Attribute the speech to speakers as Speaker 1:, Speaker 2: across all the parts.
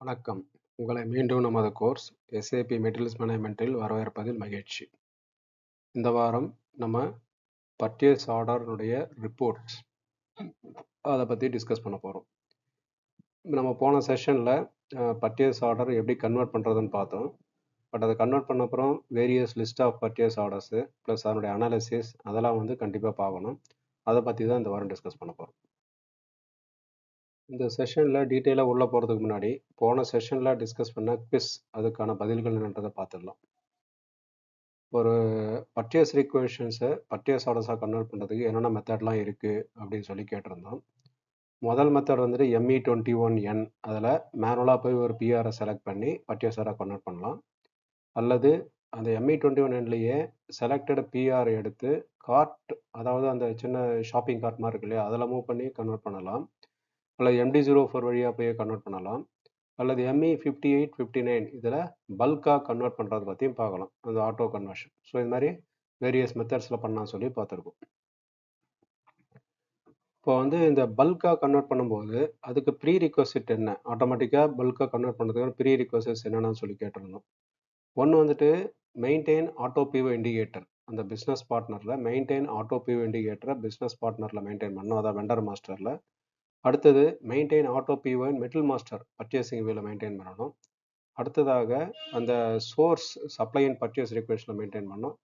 Speaker 1: வணக்கம். உங்களை மீண்டும் நமது கோர்ஸ் எஸ்.ஏ.பி மெட்டீரியல்ஸ் மேனேஜ்மெண்ட்டில் வரவேற்பதில் மகிழ்ச்சி. இந்த வாரம் நம்ம பர்ச்சேஸ் ஆர்டருடைய ரிப்போர்ட்ஸ் அதை பற்றி டிஸ்கஸ் பண்ண போகிறோம் நம்ம போன செஷனில் பர்ச்சேஸ் ஆர்டர் எப்படி கன்வெர்ட் பண்ணுறதுன்னு பார்த்தோம். பட் அதை கன்வெர்ட் பண்ண அப்புறம் various list of purchase orders plus அதனுடைய அனாலிசிஸ் அதெல்லாம் வந்து கண்டிப்பாக பார்க்கணும். அதை பற்றி தான் இந்த வாரம் டிஸ்கஸ் பண்ண போகிறோம் இந்த செஷனில் டீட்டெயிலாக உள்ளே போகிறதுக்கு முன்னாடி, போன செஷனில் டிஸ்கஸ் பண்ண குவிஸ் அதுக்கான பதில்கள் என்னன்றதை பார்த்துடலாம். ஒரு பர்ச்சேஸ் ரிக்வெஷன்ஸ பர்ச்சேஸ் ஆர்டர்ஸாக கன்வெர்ட் பண்ணுறதுக்கு என்னென்ன மெத்தட்லாம் இருக்குது அப்படின்னு சொல்லி கேட்டிருந்தோம். முதல் மெத்தட் வந்துட்டு எம்இ டொண்ட்டி ஒன் என் அதில் மேனுவலாக போய் ஒரு பிஆரை செலக்ட் பண்ணி பர்ச்சேஸ் கன்வெர்ட் பண்ணலாம். அல்லது அந்த ME21Nலயே செலக்டட் பிஆர் எடுத்து கார்ட் அதாவது அந்த சின்ன ஷாப்பிங் கார்ட் மாதிரி இருக்கு இல்லையா? அதில் மூவ் பண்ணி கன்வெர்ட் பண்ணலாம். அல்லது MD04 வழியா போய் கன்வெர்ட் பண்ணலாம். அல்லது ME fifty eight fifty nine இதில் பல்காக கன்வெர்ட் பண்ணுறது பற்றியும் பார்க்கலாம். அந்த ஆட்டோ கன்வர்ஷன். ஸோ இது மாதிரி வேரியஸ் மெத்தட்ஸில் பண்ணலாம்னு சொல்லி பார்த்துருக்கோம். இப்போ வந்து இந்த பல்காக கன்வெர்ட் பண்ணும்போது, அதுக்கு ப்ரீ ரிக்வெசிட் என்ன? ஆட்டோமேட்டிக்காக பல்காக கன்வெர்ட் பண்ணுறதுக்கான ப்ரீ ரிக்வெசிட்ஸ் என்னென்னு சொல்லி கேட்டிருந்தோம். ஒன்று வந்துட்டு மெயின்டைன் ஆட்டோ பிஓ இண்டிகேட்டர். அந்த பிஸ்னஸ் பார்ட்னரில் மெயின்டைன் ஆட்டோ பிஓ இண்டிகேட்டரை பிஸ்னஸ் பார்ட்னரில் மெயின்டைன் பண்ணணும். அதான் வெண்டர் மாஸ்டரில் அடுத்தது maintain auto PO in metal master purchasing வியூல மெயின்டெயின் பண்ணணும். அடுத்ததாக அந்த சோர்ஸ் சப்ளை அண்ட் பர்ச்சேஸ் ரிக்வெஸ்ட்டில் மெயின்டெயின் பண்ணணும்.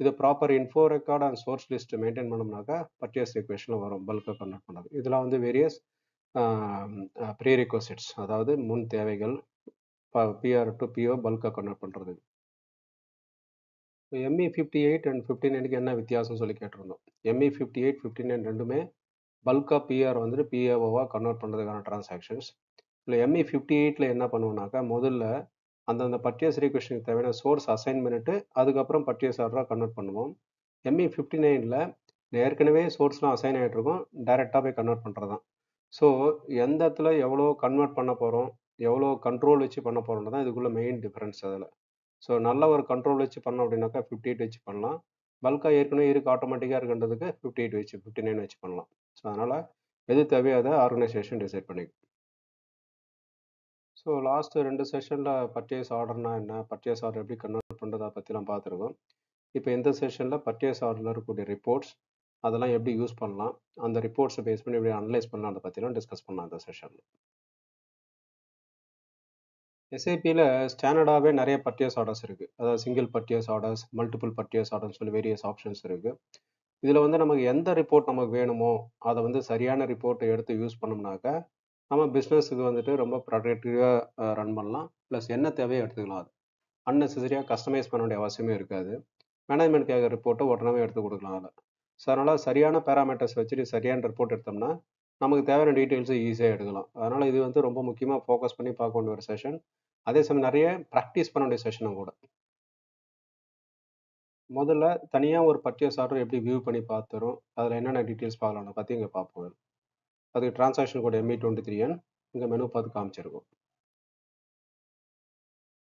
Speaker 1: இது proper info record and source list maintain பண்ணோம்னாக்கா purchase ரிக்வெஸ்ட்ல வரும் பல்காக கன்வெர்ட் பண்ணது. இதில் வந்து வேரியஸ் ப்ரீ ரிக்வெசிட்ஸ் அதாவது முன் தேவைகள் ப பிஆர் டு பிஓ பல்காக கன்வெர்ட் பண்றது. ME58 அண்ட் 59க்கு என்ன வித்தியாசம்னு சொல்லி கேட்டிருந்தோம். ME58, 59 ரெண்டுமே பல்காக பிஆர் வந்துட்டு பிஏஓவாக கன்வெர்ட் பண்ணுறதுக்கான டிரான்சாக்ஷன்ஸ். இதுல ME58ல என்ன பண்ணுவோம்னாக்கா, முதல்ல அந்தந்த பர்ச்சேஸ் ரிக்வெஸ்ட்க்கு தேவையான சோர்ஸ் அசைன் பண்ணிட்டு, அதுக்கப்புறம் பர்ச்சேஸ் ஆர்டராக கன்வெர்ட் பண்ணுவோம். ME59ல ஏற்கனவே சோர்ஸ்லாம் அசைன் ஆயிட்டு இருக்கும். டைரக்ட்டா போய் கன்வெர்ட் பண்ணுறது தான். ஸோ எந்த இடத்துல எவ்வளோ கன்வெர்ட் பண்ண போகிறோம் எவ்வளோ கண்ட்ரோல் வச்சு பண்ண போகிறோன்றது தான் இதுக்குள்ளே மெயின் டிஃப்ரென்ஸ் அதில் ஸோ நல்ல ஒரு கண்ட்ரோல் வச்சு பண்ணோம் அப்படின்னாக்கா 58 வச்சு பண்ணலாம். பல்காக ஏற்கனவே இருக்கு ஆட்டோமேட்டிக்கா இருக்குன்றதுக்கு 58 வச்சு 59 வச்சு பண்ணலாம். ஸோ அதனால எது தேவையோ அதை ஆர்கனைசேஷன் டிசைட் பண்ணிக்கும். ஸோ லாஸ்ட் ரெண்டு செஷனில் பர்ச்சேஸ் ஆர்டர்னா என்ன? பர்ச்சேஸ் ஆர்டர் எப்படி கன்வெர்ட் பண்றது பற்றிலாம் பார்த்துருக்கோம். இப்போ இந்த செஷனில் பர்ச்சேஸ் ஆர்டர்ல இருக்கக்கூடிய ரிப்போர்ட்ஸ் அதெல்லாம் எப்படி யூஸ் பண்ணலாம்? அந்த ரிப்போர்ட்ஸை பேஸ் பண்ணி எப்படி அனலைஸ் பண்ணலாம்? அதை பற்றிலாம் டிஸ்கஸ் பண்ணலாம் அந்த செஷனில் எஸ்ஐபியில் ஸ்டாண்டர்டாவே நிறைய பர்ச்சேஸ் ஆர்டர்ஸ் இருக்குது அதாவது single purchase orders, multiple purchase orders சொல்லி வேரியஸ் ஆப்ஷன்ஸ் இருக்குது இதில் வந்து நமக்கு எந்த ரிப்போர்ட் நமக்கு வேணுமோ, அதை வந்து சரியான ரிப்போர்ட்டை எடுத்து யூஸ் பண்ணோம்னாக்கா, நம்ம பிஸ்னஸுக்கு வந்துட்டு ரொம்ப ப்ரொடக்டிவாக ரன் பண்ணலாம். ப்ளஸ் என்ன தேவையோ எடுத்துக்கலாம் அது. அன்னெசரியாக கஸ்டமைஸ் பண்ண வேண்டிய அவசியமே இருக்காது. மேனேஜ்மெண்ட் கேட்குற ரிப்போர்ட்டை உடனே எடுத்து கொடுக்கலாம் அதில் ஸோ அதனால் சரியான பேராமீட்டர்ஸ் வச்சுட்டு சரியான ரிப்போர்ட் எடுத்தோம்னா, நமக்கு தேவையான டீட்டெயில்ஸை ஈஸியாக எடுக்கலாம். அதனால் இது வந்து ரொம்ப முக்கியமாக ஃபோக்கஸ் பண்ணி பார்க்க வேண்டிய ஒரு செஷன். அதே சமயம் நிறைய ப்ராக்டிஸ் பண்ண வேண்டிய செஷனும் கூட. முதல்ல தனியா ஒரு பர்ச்சேஸ் ஆர்டர் எப்படி வியூ பண்ணி பார்த்துறோம். அதுல என்னென்ன டீட்டெயில்ஸ் பார்க்கலாம்னு பத்தி இங்க பார்ப்போம். அதுக்கு டிரான்சாக்ஷன் கோட் ME23N இங்க மெனு பார்த்து காமிச்சிருக்கும்.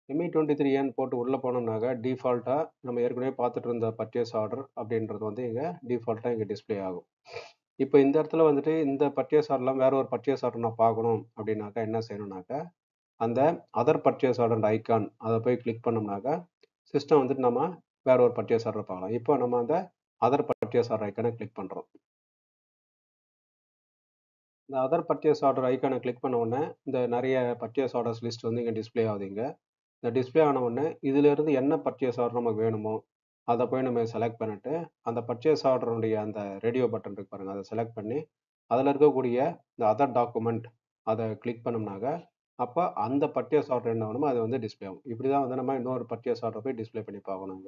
Speaker 1: ME23N போட்டு உள்ள போனோம்னாக்கா, டிஃபால்ட்டா நம்ம ஏற்கனவே பார்த்துட்டு இருந்த பர்ச்சேஸ் ஆர்டர் அப்படின்றது வந்து இங்க டிஃபால்ட்டா இங்க டிஸ்ப்ளே ஆகும். இப்போ இந்த இடத்துல வந்துட்டு இந்த பர்ச்சேஸ் ஆர்டர்லாம் வேற ஒரு பர்ச்சேஸ் ஆர்டர் நான் பார்க்கணும் அப்படின்னாக்கா என்ன செய்யணும்னாக்கா, அந்த அதர் பர்ச்சேஸ் ஆர்டர் ஐக்கான் அதை போய் கிளிக் பண்ணோம்னாக்கா, சிஸ்டம் வந்துட்டு நம்ம வேற ஒரு பர்ச்சேஸ் ஆர்டர் பார்க்கலாம். இப்போ நம்ம அந்த அதர் பர்ச்சேஸ் ஆர்டர் ஐக்கனை கிளிக் பண்றோம். இந்த அதர் பர்ச்சேஸ் ஆர்டர் ஐக்கனை கிளிக் பண்ண உடனே, இந்த நிறைய பர்ச்சேஸ் ஆர்டர்ஸ் லிஸ்ட் வந்து இங்க டிஸ்ப்ளே ஆகுதுங்க இந்த டிஸ்ப்ளே ஆன உடனே, இதிலிருந்து என்ன பர்ச்சேஸ் ஆர்டர் நமக்கு வேணுமோ, அதை போய் நம்ம செலக்ட் பண்ணிட்டு, அந்த பர்ச்சேஸ் ஆர்டருடைய அந்த ரேடியோ பட்டன் இருக்கு பாருங்க. அதை செலக்ட் பண்ணி, அதில் இருக்கக்கூடிய இந்த அதர் டாக்குமெண்ட் அதை கிளிக் பண்ணோம்னாக்க அப்போ அந்த பர்ச்சேஸ் ஆர்டர் என்ன வேணுமோ அது வந்து டிஸ்ப்ளே ஆகும். இப்படி தான் வந்து நம்ம இன்னொரு பர்ச்சேஸ் ஆர்டர் போய் டிஸ்ப்ளே பண்ணி பார்க்கணும்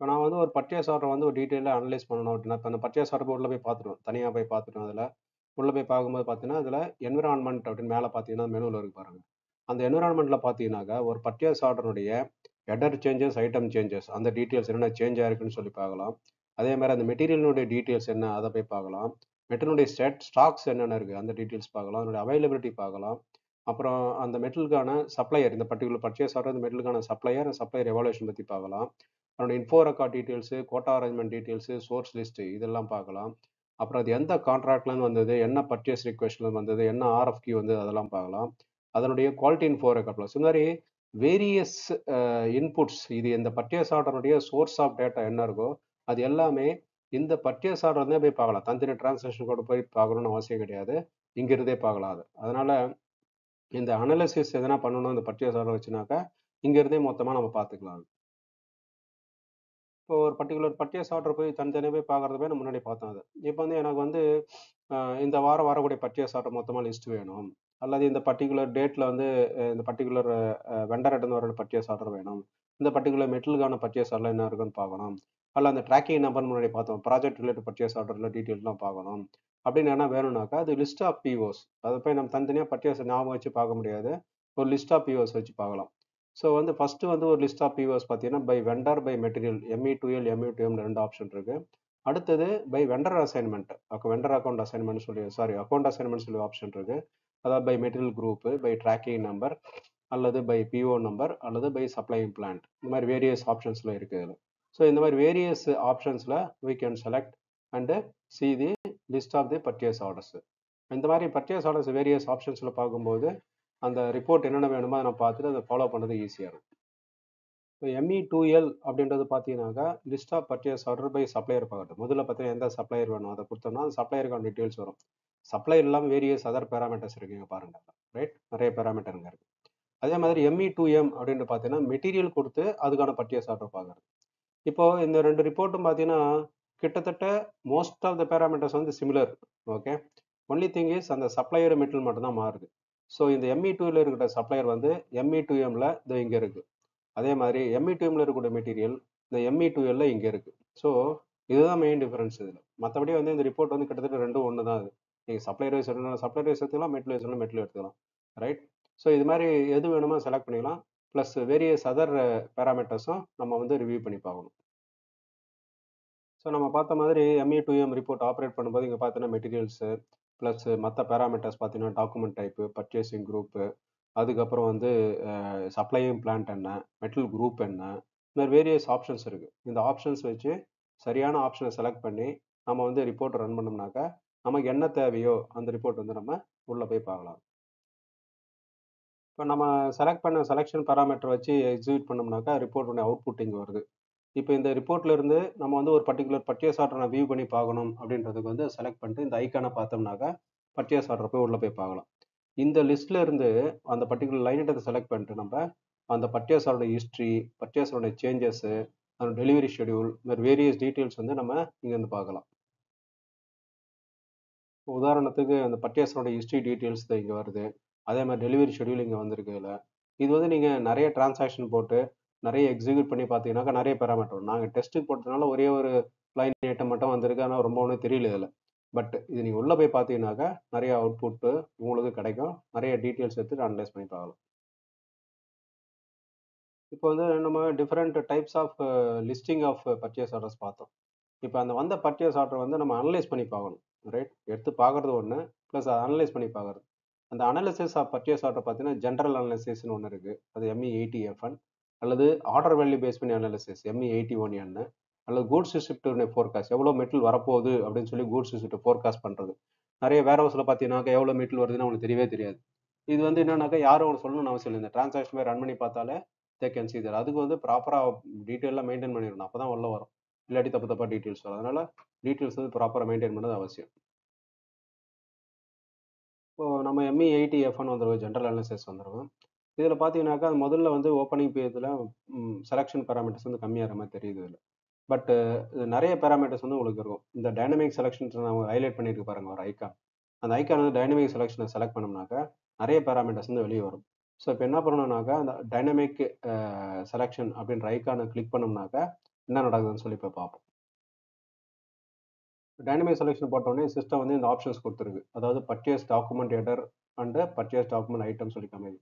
Speaker 1: இப்போ நான் வந்து ஒரு பர்ச்சேஸ் ஆர்டர் வந்து ஒரு டீட்டெயிலாக அனலைஸ் பண்ணணும் அப்படின்னா, இப்போ அந்த பர்ச்சேஸ் ஆர்டர் உள்ள போய் பார்த்துருவோம் தனியாக போய் பார்த்துட்டோம் அதில் உள்ளே போய் பார்க்கும்போது பார்த்தீங்கன்னா, அதில் என்விரான்மெண்ட் அப்படின்னு மேலே பார்த்தீங்கன்னா, மெனுவில் இருக்கு பாருங்கள் அந்த என்விரான்மெண்ட்டில் பார்த்தீங்கன்னாக்கா, ஒரு பர்ச்சேஸ் ஆர்டருடைய ஹெடர் சேஞ்சஸ், ஐட்டம் சேஞ்சஸ் அந்த டீட்டெயில்ஸ் என்னென்ன சேஞ்ச் ஆயிருக்குன்னு சொல்லி பார்க்கலாம். அதே மாதிரி அந்த மெட்டீரியலினுடைய டீட்டெயில்ஸ் என்ன அதை போய் பார்க்கலாம். மெட்டீரியலுடைய ஸ்டேட் ஸ்டாக்ஸ் என்னென்ன இருக்குது அந்த டீட்டெயில்ஸ் பார்க்கலாம். அதனுடைய அவைலபிலிட்டி பார்க்கலாம். அப்புறம் அந்த மெட்டலுக்கான சப்ளையர் இந்த பர்ட்டிகுலர் பர்ச்சேஸ் ஆர்டர் இந்த மெட்டலுக்கான சப்ளையர், சப்ளையர் எவாலுவேஷன் பற்றி பார்க்கலாம். அதனுடைய info record details quota arrangement details, source list இதெல்லாம் பார்க்கலாம். அப்புறம் அது எந்த கான்ட்ராக்ட்லேருந்து வந்தது என்ன பர்ச்சேஸ் ரிக்வெஸ்ட்லேருந்து வந்தது என்ன ஆர்எஃப்கி வந்து அதெல்லாம் பார்க்கலாம். அதனுடைய குவாலிட்டி இன்ஃபோ ரெக்கார்ட் இந்த மாதிரி வேரியஸ் இன்புட்ஸ் இது இந்த பர்ச்சேஸ் ஆர்டருடைய சோர்ஸ் ஆஃப் டேட்டா என்ன இருக்கோ அது எல்லாமே இந்த பர்ச்சேஸ் ஆர்டர் தான் போய் பார்க்கலாம். தந்திரி டிரான்சாக்ஷன் கூட போய் பார்க்கணும்னு அவசியம் கிடையாது. இங்கிருந்தே பார்க்கலாம் அது. அதனால இந்த அனலிசிஸ் எதனா பண்ணணும் இந்த பர்ச்சேஸ் ஆர்டர் வச்சுனாக்கா இங்கேருந்தே மொத்தமாக நம்ம பார்த்துக்கலாம் இப்போ ஒரு பர்டிகுலர் பர்ச்சேஸ் ஆர்டர் போய் தனித்தனியாக போய் பார்க்குறத போய் நம்ம முன்னாடி பார்த்தோம் அது. இப்போ வந்து எனக்கு வந்து இந்த வாரம் வரக்கூடிய பர்ச்சேஸ் ஆர்டர் மொத்தமாக லிஸ்ட் வேணும். அல்லது இந்த பர்டிகுலர் டேட்டில் வந்து இந்த பர்டிகுலர் வெண்டர் இருந்து வர பர்ச்சேஸ் ஆர்டர் வேணும். இந்த பர்டிகுலர் மெட்டலுக்கான பர்ச்சேஸ் ஆர்டர் என்ன இருக்குன்னு பார்க்கணும். அல்ல அந்த ட்ராக்கிங் நம்பர் முன்னாடி பார்த்தோம். ப்ராஜெக்ட் ரிலேட்டட் பர்ச்சேஸ் ஆர்டரில் டீட்டெயில்லாம் பார்க்கணும். அப்படின்னு என்ன வேணும்னாக்கா அது லிஸ்ட் ஆஃப் பிஓஸ் அதை போய் நம்ம தனித்தனியாக பர்ச்சேஸ் ஞாபகம் வச்சு பார்க்க முடியாது. ஒரு லிஸ்ட் ஆஃப் பிஓஸ் வச்சு பார்க்கலாம். ஸோ வந்து ஃபர்ஸ்ட் வந்து ஒரு லிஸ்ட் ஆஃப் பிஓஸ் பார்த்தீங்கன்னா by vendor by material ME two L ME two M ரெண்டு ஆப்ஷன் இருக்கு. அடுத்தது by vendor assignment vendor account assignment சொல்லி சாரி அக்கௌண்ட் அசைன்மெண்ட் சொல்லி ஆப்ஷன் இருக்கு. அதாவது by material group by tracking number அல்லது பை பிஓ நம்பர் அல்லது பை சப்ளைங் பிளான்ட் இந்த மாதிரி வேரியஸ் ஆப்ஷன்ஸ்ல இருக்குது இதில் ஸோ இந்த மாதிரி various ஆப்ஷன்ஸில் we can select and see the list of the purchase orders இந்த மாதிரி பர்ச்சேஸ் ஆர்டர்ஸ் வேரியஸ் ஆப்ஷன்ஸில் பார்க்கும்போது அந்த ரிப்போர்ட் என்னென்ன வேணுமோ அதை நான் பார்த்துட்டு அதை ஃபாலோ பண்ணுறது ஈஸியாக இருக்கும். இப்போ எம்இ டூ எல் அப்படின்றது பார்த்தீங்கன்னாக்கா list of purchase order by supplier பார்க்கட்டும். முதல்ல பார்த்தீங்கன்னா எந்த சப்ளையர் வேணும்? அதை கொடுத்தோம்னா அந்த சப்ளையருக்கான டீட்டெயில்ஸ் வரும். சப்ளையர் இல்லாமல் வேரியஸ் அதர் பேராமீட்டர்ஸ் இருக்குங்க பாருங்க. ரைட் நிறைய பேராமீட்டருங்க இருக்குது அதே மாதிரி எம்இ டூ எம் அப்படின்னு பார்த்தீங்கன்னா மெட்டீரியல் கொடுத்து அதுக்கான பர்ச்சேஸ் ஆர்டர் பார்க்குறது. இப்போ இந்த ரெண்டு ரிப்போர்ட்டும் பார்த்தீங்கன்னா கிட்டத்தட்ட மோஸ்ட் ஆஃப் த பேராமீட்டர்ஸ் வந்து similar okay only thing is அந்த சப்ளையர் மெட்டீரியல் மட்டும்தான் மாறுது. ஸோ இந்த எம்இ டூவில் இருக்கிற சப்ளையர் வந்து எம்இ டூ எம்ல இது இங்கே இருக்கு. அதே மாதிரி எம்இ டூ எம்ல இருக்கக்கூடிய மெட்டீரியல் இந்த எம்இ டூ எல்ல இங்கே இருக்கு. ஸோ இதுதான் மெயின் டிஃபரன்ஸ் இதில். மற்றபடி வந்து இந்த ரிப்போர்ட் வந்து கிட்டத்தட்ட ரெண்டும் ஒன்று தான் அது நீங்கள் சப்ளையர் வைஸ் எடுக்கணும் சப்ளையர் வைஸ் எடுத்துக்கலாம் மெட்டீரியல் வைஸ் மெட்டில் எடுத்துக்கலாம் ரைட் ஸோ இது மாதிரி எது வேணுமோ செலக்ட் பண்ணிக்கலாம். ப்ளஸ் வேரியஸ் அதர் பேராமீட்டர்ஸும் நம்ம வந்து ரிவ்யூ பண்ணி பார்க்கணும். ஸோ நம்ம பார்த்த மாதிரி ME two M report operate பண்ணும்போது இங்கே பார்த்தீங்கன்னா மெட்டீரியல்ஸு ப்ளஸ் மற்ற பேராமீட்டர்ஸ் பார்த்தீங்கன்னா டாக்குமெண்ட் டைப்பு பர்ச்சேசிங் குரூப்பு அதுக்கப்புறம் வந்து சப்ளையிங் பிளான்ட் என்ன மெட்டல் குரூப் என்ன இந்த மாதிரி வேரியஸ் ஆப்ஷன்ஸ் இருக்குது இந்த ஆப்ஷன்ஸ் வச்சு சரியான ஆப்ஷனை செலக்ட் பண்ணி நம்ம வந்து ரிப்போர்ட் ரன் பண்ணோம்னாக்கா நமக்கு என்ன தேவையோ அந்த ரிப்போர்ட் வந்து நம்ம உள்ளே போய் பார்க்கலாம். இப்போ நம்ம செலக்ட் பண்ண செலெக்ஷன் பேராமீட்டர் வச்சு எக்ஸிக்யூட் பண்ணோம்னாக்கா ரிப்போர்ட்டுடைய அவுட்புட் இங்கே வருது. இப்போ இந்த ரிப்போர்ட்ல இருந்து நம்ம வந்து ஒரு பர்டிகுலர் பர்ச்சேஸ் ஆர்டர் நான் வியூ பண்ணி பார்க்கணும் அப்படின்றதுக்கு வந்து செலக்ட் பண்ணிட்டு இந்த ஐக்கானை பார்த்தோம்னாக்கா பர்ச்சேஸ் ஆர்டர் போய் உள்ளே போய் பார்க்கலாம். இந்த லிஸ்ட்ல இருந்து அந்த பர்டிகுலர் லைன் ஐட்டத்தை செலக்ட் பண்ணிட்டு நம்ம அந்த purchase order history purchase order changes அந்த டெலிவரி ஷெடியூல் இந்த மாதிரி வேரியஸ் டீட்டெயில்ஸ் வந்து நம்ம இங்கேருந்து பார்க்கலாம். உதாரணத்துக்கு அந்த பர்ச்சேஸோட ஹிஸ்ட்ரி டீட்டெயில்ஸ் தான் இங்கே வருது. அதே மாதிரி டெலிவரி ஷெடியூல் இங்கே வந்திருக்கு இதில். இது வந்து நீங்கள் நிறைய டிரான்சாக்ஷன் போட்டு நிறைய எக்ஸிக்யூட் பண்ணி பார்த்தீங்கன்னாக்கா நிறைய பேராமீட்டர் நாங்கள் டெஸ்ட்டுக்கு போட்டதுனால ஒரே ஒரு லைன் ஐட்டம் மட்டும் வந்திருக்கு ஆனால் ரொம்ப ஒன்றும் தெரியல இதில். பட் இது நீங்கள் உள்ளே போய் பார்த்தீங்கன்னாக்கா நிறைய அவுட்புட்டு உங்களுக்கு கிடைக்கும். நிறைய டீட்டெயில்ஸ் எடுத்து அனலைஸ் பண்ணி பார்க்கலாம். இப்போ வந்து நம்ம different types of listing of purchase orders பார்த்தோம். இப்போ அந்த வந்த பர்ச்சேஸ் ஆர்டர் வந்து நம்ம அனலைஸ் பண்ணி பார்க்கணும். ரைட் எடுத்து பார்க்கறது ஒன்று ப்ளஸ் அதை அனலைஸ் பண்ணி பார்க்கறது. அந்த அனாலிசிஸ் ஆஃப் பர்ச்சேஸ் ஆர்டர் பார்த்தீங்கன்னா ஜென்ரல் அனாலிசிஸ்னு ஒன்று இருக்குது அது எம்இ எயிட்டி எஃப்என் அல்லது ஆர்டர் வேல்யூ பேஸ் பண்ணி அனாலிசிஸ் எம்இ எயிட்டி ஒன் என்ன அல்லது கூட்ஸ் ஷிஃப்ட் ஃபோர்காஸ்ட் எவ்வளோ மெட்டல் வரப்போகுது அப்படின்னு சொல்லி கூட்ஸ் ஷிஃப்ட் ஃபோர்காஸ்ட் பண்ணுறது நிறைய வேர் ஹவுஸில் பார்த்தீங்கன்னாக்கா எவ்வளோ மெட்டல் வருதுன்னு அவங்களுக்கு தெரியவே தெரியாது. இது வந்து என்னன்னாக்கா யாரும் அவங்க சொல்லணும்னு அவசியம் இல்லை. இந்த டிரான்சாக்ஷன் போய் ரன் பண்ணி பார்த்தாலே தே கேன் see அதுக்கு வந்து ப்ராப்பராக டீட்டெயிலாக மெயின்டைன் பண்ணிடணும். அப்போ தான் உள்ள வரும். இல்லாட்டி தப்பு தப்பாக டீட்டெயில்ஸ் வரும் அதனால் டீட்டெயில்ஸ் வந்து ப்ராப்பராக மெயின்டைன் பண்ணது அவசியம். இப்போ நம்ம எம்இ எயிட்டி எஃப்னு வந்துடுவோம் ஜென்ரல் அனாலிசிஸ் வந்துடுவோம் இதில் பார்த்தீங்கன்னாக்கா முதல்ல வந்து ஓப்பனிங் பேஜில் செலெக்ஷன் பேராமீட்டர்ஸ் வந்து கம்மியாகிற மாதிரி தெரியுது இதில். பட் நிறைய பேராமீட்டர்ஸ் வந்து உங்களுக்கு இருக்கும். இந்த டைனமிக் செலெக்ஷன்ஸ் நான் ஹைலைட் பண்ணியிருக்கு பாருங்க ஒரு ஐக்கான் அந்த ஐக்கான் வந்து டைனமிக் செலெக்ஷனை செலக்ட் பண்ணோம்னாக்கா நிறைய பேராமீட்டர்ஸ் வந்து வெளியே வரும். ஸோ இப்போ என்ன பண்ணணும்னாக்கா அந்த டைனமிக் செலெக்ஷன் அப்படின்ற ஐக்கானை கிளிக் பண்ணோம்னாக்கா என்ன நடக்குதுன்னு சொல்லி இப்போ பார்ப்போம். டைனமிக் செலெக்ஷன் போட்டோடனே சிஸ்டம் வந்து இந்த ஆப்ஷன்ஸ் கொடுத்துருக்கு. அதாவது purchase document header and purchase document item சொல்லி கம்மி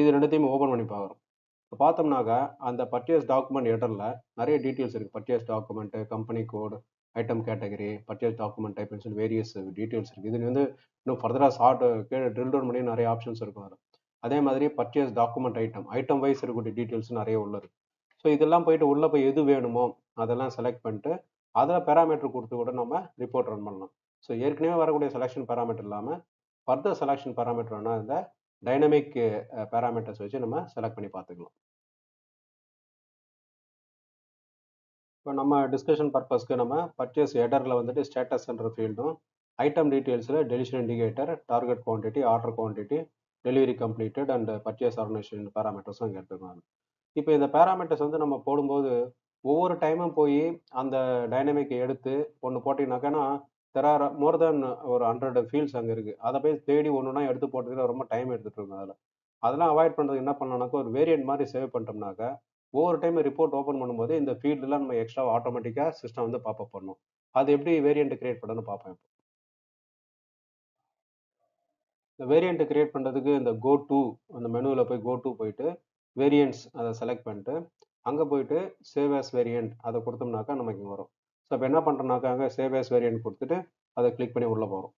Speaker 1: இது ரெண்டுத்தையும் ஓப்பன் பண்ணி பார்க்குறோம். இப்போ பார்த்தோம்னாக்கா அந்த பர்ச்சேஸ் டாக்குமெண்ட் எடரில் நிறைய டீட்டெயில்ஸ் இருக்குது purchase document company code item category purchase document டைப்னு சொல்லி வேரியஸ் டீட்டெயில்ஸ் இருக்குது இது வந்து இன்னும் ஃபர்தராக ஷார்ட் கீழே ட்ரில் டவுன் பண்ணி நிறைய ஆப்ஷன்ஸ் இருக்கும் அதில். அதே மாதிரி purchase document item item wise இருக்கக்கூடிய டீட்டெயில்ஸ் நிறைய உள்ளது ஸோ இதெல்லாம் போயிட்டு உள்ளே போய் எது வேணுமோ அதெல்லாம் செலக்ட் பண்ணிட்டு அதில் பேராமீட்டர் கொடுத்து கூட நம்ம ரிப்போர்ட் ரன் பண்ணலாம். ஸோ ஏற்கனவே வரக்கூடிய செலெக்ஷன் பேராமீட்டர் இல்லாமல் ஃபர்தர் செலெக்ஷன் பேராமீட்டர் வேணால் இந்த டைனமிக் பேராமீட்டர்ஸ் வச்சு நம்ம செலக்ட் பண்ணி பார்த்துக்கலாம். இப்போ நம்ம டிஸ்கஷன் பர்பஸ்க்கு நம்ம பர்ச்சேஸ் எடரில் வந்துட்டு ஸ்டேட்டஸ்ன்ற ஃபீல்டும் item டீட்டெயில்ஸில் deletion indicator target quantity order quantity delivery completed and purchase organisation பேராமீட்டர்ஸும் இங்கே எடுத்துக்கலாம் இப்போ இந்த பேராமீட்டர்ஸ் வந்து நம்ம போடும்போது ஒவ்வொரு டைமும் போய் அந்த டைனமிக்கை எடுத்து ஒன்று போட்டிங்கனாக்கா தெர் ஆர் மோர் தென் ஒரு ஹண்ட்ரட் ஃபீல்ட்ஸ் அங்கே இருக்குது அதை போய் தேடி ஒன்றுனா எடுத்து போட்டுக்கிட்டு ரொம்ப டைம் எடுத்துகிட்டு இருக்கும் அதில். அதெல்லாம் அவாய்ட் பண்ணுறதுக்கு என்ன பண்ணலாம்னாக்கா ஒரு வேரியன்ட் மாதிரி சேவ் பண்ணிட்டோம்னாக்கா ஒவ்வொரு டைம் ரிப்போர்ட் ஓப்பன் பண்ணும்போது இந்த ஃபீல்டெலாம் நம்ம எக்ஸ்ட்ரா ஆட்டோமேட்டிக்காக சிஸ்டம் வந்து பாப்பப் பண்ணும். அது எப்படி வேரியண்ட் கிரியேட் பண்ணணும்னு பார்ப்பேன் இப்போ. இந்த வேரியண்ட் கிரியேட் பண்ணுறதுக்கு இந்த கோ டூ அந்த மெனுவில் போய் கோ டூ போயிட்டு வேரியன்ட்ஸ் அதை செலக்ட் பண்ணிட்டு அங்கே போயிட்டு சேவ் ஆஸ் வேரியன்ட் அதை கொடுத்தோம்னாக்கா நமக்கு இங்கே வரும். ஸோ இப்போ என்ன பண்ணுறோம்னாக்கா சேவ் ஆஸ் வேரியன்ட் கொடுத்துட்டு அதை கிளிக் பண்ணி உள்ளே போகிறோம்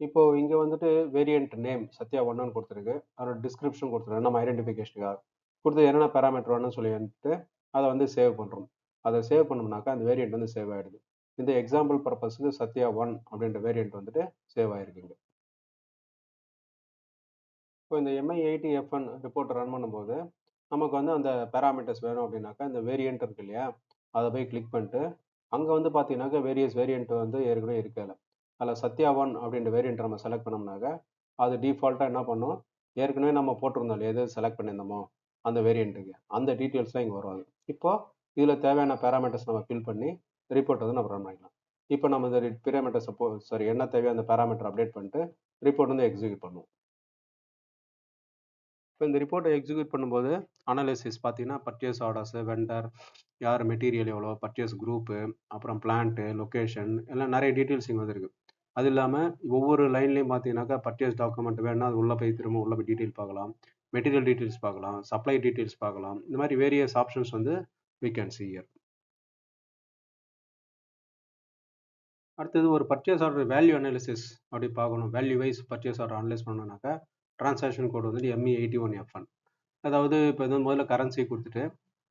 Speaker 1: இப்போது இங்கே வந்துட்டு வேரியன்ட் நேம் சத்யா ஒன்னு கொடுத்துருக்கு. அதோட டிஸ்கிரிப்ஷன் கொடுத்துருக்கு நம்ம ஐடென்டிஃபிகேஷனுக்காக கொடுத்து என்னென்ன பேராமீட்டர் வேணும்னு சொல்லி வந்துட்டு அதை வந்து சேவ் பண்ணுறோம் அதை சேவ் பண்ணோம்னாக்கா அந்த வேரியன்ட் வந்து சேவ் ஆகிடுது இந்த எக்ஸாம்பிள் பர்பஸ்க்கு சத்யா ஒன் அப்படின்ற வேரியன்ட் வந்துட்டு சேவ் ஆகிருக்குங்க இப்போ இந்த MI eighty FN report run பண்ணும்போது நமக்கு வந்து அந்த பேராமீட்டர்ஸ் வேணும் அப்படின்னாக்கா இந்த வேரியன்ட் இருக்கு இல்லையா? அதை போய் கிளிக் பண்ணிட்டு அங்கே வந்து பார்த்தீங்கன்னாக்கா வேரியஸ் வேரியண்ட் வந்து ஏற்கனவே இருக்கல அதில். சத்யா அப்படின்ற வேரியண்ட் நம்ம செலக்ட் பண்ணோம்னாக்கா அது டிஃபால்ட்டாக என்ன பண்ணும்? ஏற்கனவே நம்ம போட்டிருந்தோம் எது செலக்ட் பண்ணியிருந்தோமோ அந்த வேரியண்ட்டுக்கு அந்த டீட்டெயில்ஸ்லாம் இங்கே வருவாங்க இப்போ இதில் தேவையான பேராமீட்டர்ஸ் நம்ம ஃபில் பண்ணி ரிப்போர்ட் வந்து நம்ம ரன் பண்ணிக்கலாம். இப்போ நம்ம இந்த பேராமீட்டர் சப்போ சாரி என்ன தேவையோ அந்த பேராமீட்டர் அப்டேட் பண்ணிட்டு ரிப்போர்ட் வந்து எக்ஸிக்யூட் பண்ணுவோம். இப்போ இந்த ரிப்போர்ட்டை எக்ஸிக்யூட் பண்ணும்போது அனாலிசிஸ் பார்த்தீங்கன்னா பர்ச்சேஸ் ஆர்டர்ஸு வெண்டர் யார் மெட்டீரியல் எவ்வளோ பர்ச்சேஸ் குரூப்பு அப்புறம் பிளான்ட்டு லொக்கேஷன் எல்லாம் நிறைய டீட்டெயில்ஸ் இங்கே வந்துருக்கு. அது இல்லாமல் ஒவ்வொரு லைன்லையும் பார்த்தீங்கன்னாக்கா பர்ச்சேஸ் டாக்குமெண்ட் வேணும்னா அது உள்ளே போய் திரும்ப உள்ளே போய் டீட்டெயில் பார்க்கலாம். மெட்டீரியல் டீட்டெயில்ஸ் பார்க்கலாம் சப்ளை டீட்டெயில்ஸ் பார்க்கலாம். இந்த மாதிரி வேரியஸ் ஆப்ஷன்ஸ் வந்து வி கேன் சி இயர் அடுத்தது ஒரு பர்ச்சேஸ் ஆர்டர் வேல்யூ அனாலிசிஸ் அப்படி பார்க்கணும். Value wise purchase order analyse பண்ணோம்னாக்கா transaction code வந்துட்டு எம்இ எயிட்டி ஒன் எஃப்என் அதாவது இப்போ வந்து முதல்ல கரன்சி கொடுத்துட்டு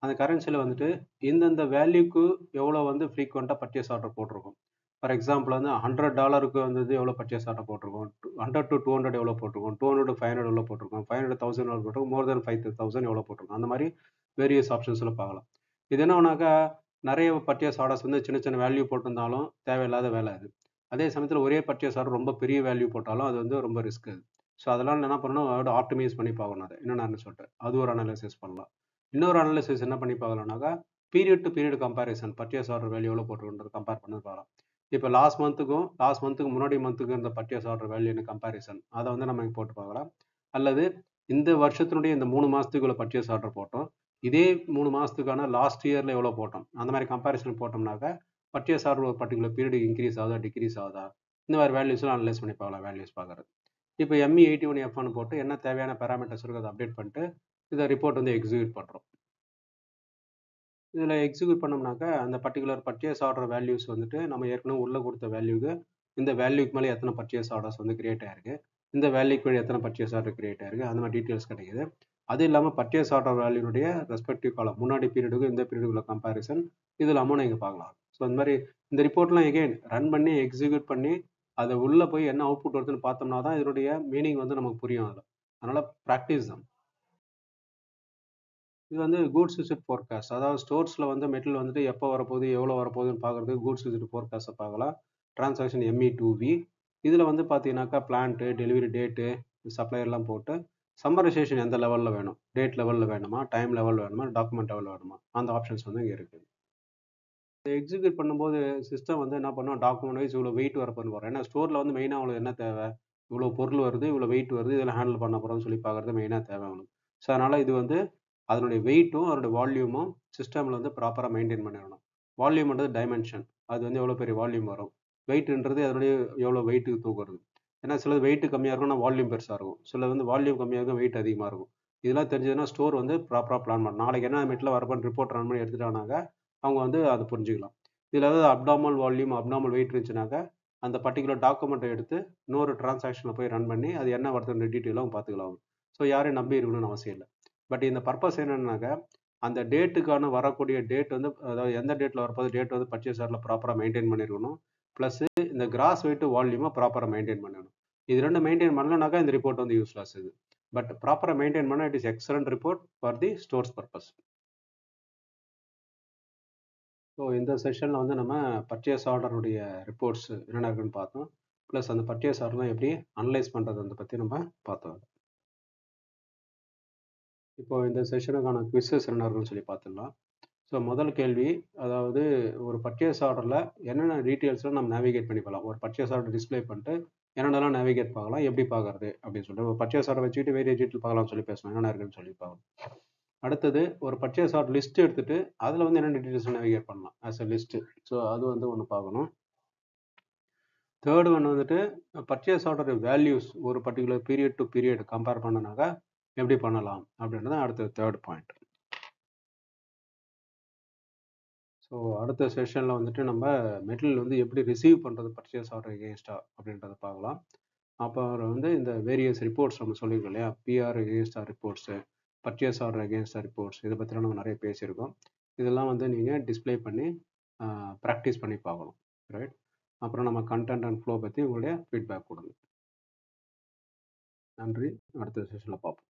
Speaker 1: அந்த கரன்சியில் வந்துட்டு இந்தந்த வேல்யூக்கு எவ்வளோ வந்து ஃப்ரீக்வெண்ட்டாக பர்ச்சேஸ் ஆர்டர் போட்டிருக்கோம்? ஃபார் எக்ஸாம்பிள் வந்து ஹண்ட்ரட் டாலருக்கு வந்து எவ்வளோ பர்ச்சேஸ் ஆர்டர் போட்டிருக்கோம்? ஹண்ட்ரட் டு டூ ஹண்ட்ரட் எவ்வளோ போட்டிருக்கோம்? டூ ஹண்ட்ரட் ஃபைவ் ஹண்ட்ரட் எவ்வளோ போட்டிருக்கோம்? ஃபைவ் ஹண்ட்ரட் தௌசண்ட் எவ்வளோ போட்டிருக்கோம்? மோர் தென் ஃபைவ் தௌசண்ட் எவ்வளோ போட்டிருக்கோம்? அந்த மாதிரி வேரியஸ் ஆப்ஷன்ஸில் பார்க்கலாம். இது என்னன்னாக்கா நிறைய பர்ச்சேஸ் ஆர்டர்ஸ் வந்து சின்ன சின்ன வேல்யூ போட்டிருந்தாலும் தேவையில்லாத வேலை அது. அதே சமயத்தில் ஒரே பர்ச்சேஸ் ஆர்டர் ரொம்ப பெரிய வேல்யூ போட்டாலும் அது வந்து ரொம்ப ரிஸ்க் அது. ஸோ அதெல்லாம் என்ன பண்ணணும்? அதோட ஆப்டிமைஸ் பண்ணி பார்க்கணும் அதை. என்னென்னு சொல்லிட்டு அது ஒரு அனாலிசிஸ் பண்ணலாம். இன்னொரு அனாலிசிஸ் என்ன பண்ணி பார்க்கலாம்னாக்கா period to period comparison purchase order value எவ்வளோ போட்டுருன்றது கம்பேர் பண்ணி பார்க்கலாம். இப்போ லாஸ்ட் மந்த்துக்கும் லாஸ்ட் மந்த்துக்கு முன்னாடி மந்த்துக்கு இந்த பர்ச்சேஸ் ஆர்டர் வேல்யூ கம்பேரிசன் அதை வந்து நம்ம போட்டு பார்க்கலாம். அல்லது இந்த வருஷத்தினுடைய இந்த மூணு மாதத்துக்குள்ள பர்ச்சேஸ் ஆர்டர் போட்டோம் இதே மூணு மாதத்துக்கான லாஸ்ட் இயரில் எவ்வளோ போட்டோம் அந்த மாதிரி கம்பேரிசன் போட்டோம்னாக்கா பர்ச்சேஸ் ஆர்டர் ஒரு பர்டிகுலர் பீரியட் இன்க்ரீஸ் ஆகுதா டிக்ரீஸ் ஆகுதா இந்த மாதிரி வேல்யூஸ்லாம் அனலைஸ் பண்ணி பார்க்கலாம் வேல்யூஸ் பார்க்குறது. இப்போ எம்இ எயிட்டி ஒன் எஃப்னு போட்டு என்ன தேவையான பேராமீட்டர்ஸ் இருக்கோ அதை அப்டேட் பண்ணிட்டு இதை ரிப்போர்ட் வந்து எக்ஸிக்யூட் பண்ணுறோம் இதில் எக்ஸிக்யூட் பண்ணோம்னாக்கா அந்த பர்டிகுலர் பர்ச்சேஸ் ஆர்டர் வேல்யூஸ் வந்துட்டு நம்ம ஏற்கனவே உள்ளே கொடுத்த வேல்யூக்கு இந்த வேல்யூக்கு மேலே எத்தனை பர்ச்சேஸ் ஆர்டர்ஸ் வந்து கிரியேட் ஆயிருக்கு இந்த வேல்யூக்கு மேலே எத்தனை பர்ச்சேஸ் ஆர்டர் கிரியேட் ஆயிருக்கு அந்த மாதிரி டீட்டெயில்ஸ் கிடைக்குது. அது இல்லாமல் பர்ச்சேஸ் ஆர்டர் வேல்யூனுடைய ரெஸ்பெக்டிவ் காலம் முன்னாடி பீரியடுக்கும் இந்த பீரியடுக்குள்ள கம்பேரிசன் இது இல்லாமல் நீங்கள் பார்க்கலாம். ஸோ இந்த மாதிரி இந்த ரிப்போர்ட்லாம் எகெயின் ரன் பண்ணி எக்ஸிக்யூட் பண்ணி அதை உள்ளே போய் என்ன அவுட்புட் வருதுன்னு பார்த்தோம்னா தான் இதனுடைய மீனிங் வந்து நமக்கு புரியும் அதில். அதனால் ப்ராக்டிஸ் தான் இது வந்து கூட்ஸ் விசிட் ஃபோர்காஸ்ட் அதாவது ஸ்டோர்ஸில் வந்து மெட்டில் வந்துட்டு எப்போ வரப்போகுது எவ்வளோ வரப்போகுதுன்னு பார்க்குறதுக்கு கூட்ஸ் விசிட் ஃபோர்காஸ்ட்டை பார்க்கலாம். டிரான்சாக்ஷன் எம்இ டூ வி இதில் வந்து பார்த்தீங்கன்னாக்கா பிளான்ட்டு டெலிவரி டேட்டு சப்ளையர்லாம் போட்டு சம்மரைசேஷன் எந்த லெவலில் வேணும்? டேட் லெவலில் வேணுமா? டைம் லெவல் வேணுமா? டாக்குமெண்ட் லெவல் வேணுமா? அந்த ஆப்ஷன்ஸ் வந்து இங்கே இருக்குது எக்ஸிக்யூட் பண்ணும்போது சிஸ்டம் வந்து என்ன பண்ணும்? டாக்குமெண்ட் வைஸ் இவ்வளோ வெயிட் வரப்போன்னு போகிறோம் ஏன்னா ஸ்டோரில் வந்து மெயினாக அவங்களுக்கு என்ன தேவை? இவ்வளோ பொருள் வருது இவ்வளோ வெயிட் வருது இதில் ஹேண்டில் பண்ண போகிறோம்னு சொல்லி பார்க்குறது மெயினாக தேவை அவங்களுக்கு. ஸோ அதனால் இது வந்து அதனுடைய வெயிட்டும் அதனுடைய வால்யூமும் சிஸ்டமில் வந்து ப்ராப்பராக மெயின்டைன் பண்ணிடணும். வால்யூம்ன்றது டைமென்ஷன் அது வந்து எவ்வளோ பெரிய வால்யூம் வரும்? வெயிட்ன்றது அதனுடைய எவ்வளோ வெயிட்டுக்கு தூக்குறது? ஏன்னா சிலது வெயிட் கம்மியாக இருக்கும்னா வால்யூம் பெருசாக இருக்கும். சில வந்து வால்யூம் கம்மியாக இருக்கும் வெயிட் அதிகமாக இருக்கும். இதெல்லாம் தெரிஞ்சதுன்னா ஸ்டோர் வந்து ப்ராப்பராக பிளான் பண்ணணும். நாளைக்கு என்ன மீட்டில் வரப்போன்னு ரிப்போர்ட் ரன் பண்ணி எடுத்துட்டாங்கனாக்கா அவங்க வந்து அதை புரிஞ்சுக்கலாம். இதில் ஏதாவது அப்டாமல் வால்யூம் அப்டாமல் வெயிட் இருந்துச்சுனாக்கா அந்த பர்டிகுலர் டாக்குமெண்ட்டை எடுத்து இன்னொரு டிரான்சாக்ஷனில் போய் ரன் பண்ணி அது என்ன வருதுன்ற டீட்டெயிலும் பார்த்துக்கலாம். ஸோ யாரையும் நம்பி இருக்கணும்னு அவசியம் இல்லை. பட் இந்த பர்பஸ் என்னன்னாக்கா அந்த டேட்டுக்கான வரக்கூடிய டேட் வந்து அதாவது எந்த டேட்டில் வரப்போது டேட் வந்து பர்ச்சேஸ் ஆர்டில் ப்ராப்பராக மெயின்டைன் பண்ணியிருக்கணும் ப்ளஸ் இந்த கிராஸ் வெயிட் வால்யூமா ப்ராப்பராக மெயின்டைன் பண்ணணும். இது ரெண்டு மெயின்டைன் பண்ணலனாக்கா இந்த ரிப்போர்ட் வந்து யூஸ்லெஸ் இது. பட் ப்ராப்பராக மெயின்டைன் பண்ணால் it is excellent report for the stores purpose. So இந்த செஷனில் வந்து நம்ம பர்ச்சேஸ் ஆர்டருடைய ரிப்போர்ட்ஸ் என்னென்ன இருக்குன்னு பார்த்தோம். ப்ளஸ் அந்த பர்ச்சேஸ் ஆர்டர்லாம் எப்படி அனலைஸ் பண்ணுறது அதை பற்றி நம்ம பார்த்தோம். இப்போ இந்த செஷனுக்கான குவிசஸ் என்ன இருக்குன்னு சொல்லி பார்த்துடலாம். ஸோ முதல் கேள்வி அதாவது ஒரு பர்ச்சேஸ் ஆர்டரில் என்னென்ன டீட்டெயில்ஸ்லாம் நம்ம நேவிகேட் பண்ணி போகலாம் ஒரு பர்ச்சேஸ் ஆர்டர் டிஸ்பிளே பண்ணிட்டு என்னென்னலாம் நேவிகேட் பார்க்கலாம் எப்படி பார்க்கறது அப்படின்னு சொல்லிட்டு. ஒரு பர்ச்சேஸ் ஆர்டர் வச்சுக்கிட்டு வேரிய டீட்டெயில் பார்க்கலாம்னு சொல்லி பேசணும். என்னென்ன இருக்குன்னு சொல்லி பார்க்கணும் அடுத்தது ஒரு பர்ச்சேஸ் ஆர்டர் லிஸ்ட் எடுத்துட்டு அதில் வந்து என்னென்ன டீட்டெயில்ஸ் நேவிகேட் பண்ணலாம் ஆஸ் அ லிஸ்ட்டு ஸோ அது வந்து ஒன்று பார்க்கணும். தேர்டு ஒன் வந்துட்டு பர்ச்சேஸ் ஆர்டர் வேல்யூஸ் ஒரு particular period to period compare பண்ணனாக்கா எப்படி பண்ணலாம் அப்படின்றது அடுத்த தேர்ட் பாயிண்ட் ஸோ அடுத்த செஷனில் வந்துட்டு நம்ம மெட்டீரியல் வந்து எப்படி ரிசீவ் பண்ணுறது பர்ச்சேஸ் ஆர்டர் எகேன்ஸ்டா அப்படின்றத பார்க்கலாம். அப்புறம் வந்து இந்த வேரியஸ் ரிப்போர்ட்ஸ் நம்ம சொல்லியிருக்கோம் இல்லையா? PR எகேன்ஸ்டா reports purchase order எகேன்ஸ்டா reports இதை பற்றிலாம் நம்ம நிறைய பேசியிருக்கோம். இதெல்லாம் வந்து நீங்கள் டிஸ்பிளே பண்ணி ப்ராக்டிஸ் பண்ணி பார்க்கணும். ரைட் அப்புறம் நம்ம கண்டென்ட் அண்ட் ஃப்ளோ பற்றி உங்களுடைய ஃபீட்பேக் கொடுங்க. நன்றி. அடுத்த செஷனில் பார்ப்போம்.